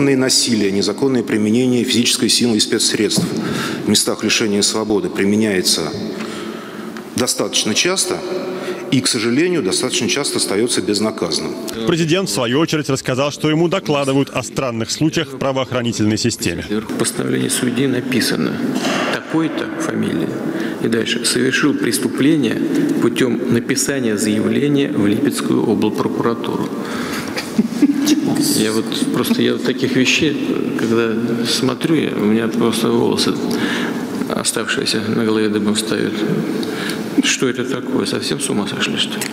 незаконное насилие, незаконное применение физической силы и спецсредств в местах лишения свободы применяется достаточно часто и, к сожалению, достаточно часто остается безнаказанным. Президент, в свою очередь, рассказал, что ему докладывают о странных случаях в правоохранительной системе. В постановлении судьи написано такой-то фамилия и дальше совершил преступление путем написания заявления в Липецкую облпрокуратуру. Я вот просто я вот таких вещей, когда смотрю, я, у меня просто волосы оставшиеся на голове дыбом встают. Что это такое? Совсем с ума сошли, что ли?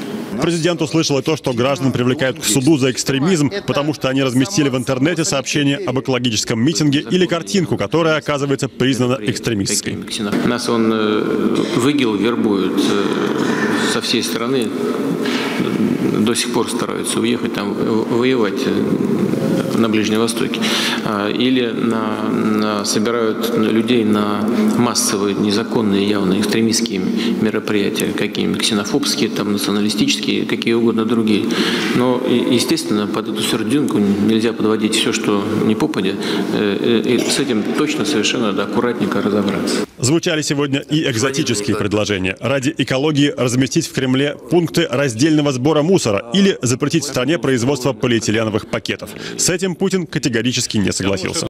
Президент услышал и то, что граждан привлекают к суду за экстремизм, потому что они разместили в интернете сообщение об экологическом митинге или картинку, которая оказывается признана экстремистской. Нас он э, выгил, вербует э, со всей страны. До сих пор стараются уехать там воевать э, на Ближнем Востоке. А, или на, на, собирают людей на массовые, незаконные, явно экстремистские мероприятия, какие-нибудь ксенофобские, там, националистические, какие угодно другие. Но, естественно, под эту сердинку нельзя подводить все, что не попадя. И с этим точно совершенно надо аккуратненько разобраться. Звучали сегодня и экзотические предложения. Ради экологии разместить в Кремле пункты раздельного сбора мусора или запретить в стране производство полиэтиленовых пакетов. С этим Путин категорически не согласился.